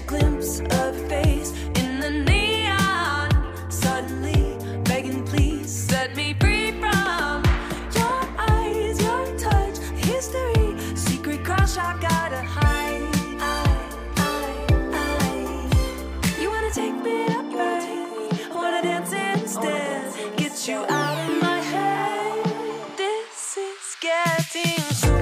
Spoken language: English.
a glimpse of your face in the neon. Suddenly, begging, please let me free from your eyes, your touch, history, secret crush I gotta hide. I, You wanna take me up, right? I wanna dance instead. Get you out of my head. This is getting too.